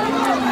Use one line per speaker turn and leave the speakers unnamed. Come on.